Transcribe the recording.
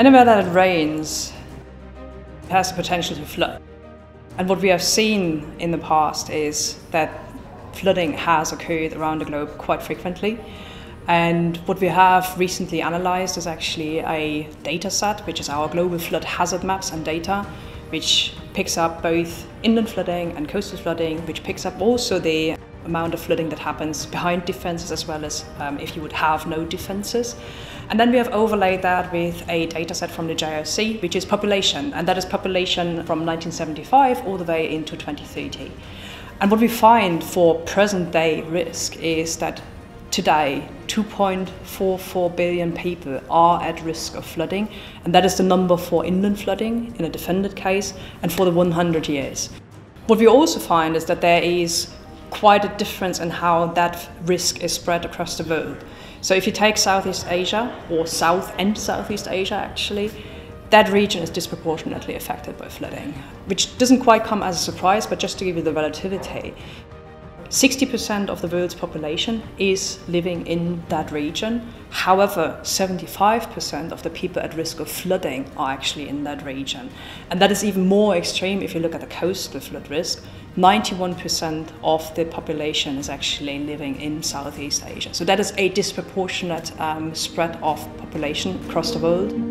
Anywhere that it rains it has the potential to flood. And what we have seen in the past is that flooding has occurred around the globe quite frequently. And what we have recently analyzed is actually a data set, which is our global flood hazard maps and data, which picks up both inland flooding and coastal flooding, which picks up also the amount of flooding that happens behind defenses as well as um, if you would have no defenses. And then we have overlaid that with a data set from the JRC, which is population, and that is population from 1975 all the way into 2030. And what we find for present day risk is that today 2.44 billion people are at risk of flooding, and that is the number for inland flooding in a defended case and for the 100 years. What we also find is that there is quite a difference in how that risk is spread across the world. So if you take Southeast Asia, or South and Southeast Asia actually, that region is disproportionately affected by flooding, which doesn't quite come as a surprise, but just to give you the relativity. 60% of the world's population is living in that region. However, 75% of the people at risk of flooding are actually in that region. And that is even more extreme if you look at the coastal flood risk. 91% of the population is actually living in Southeast Asia. So that is a disproportionate um, spread of population across the world.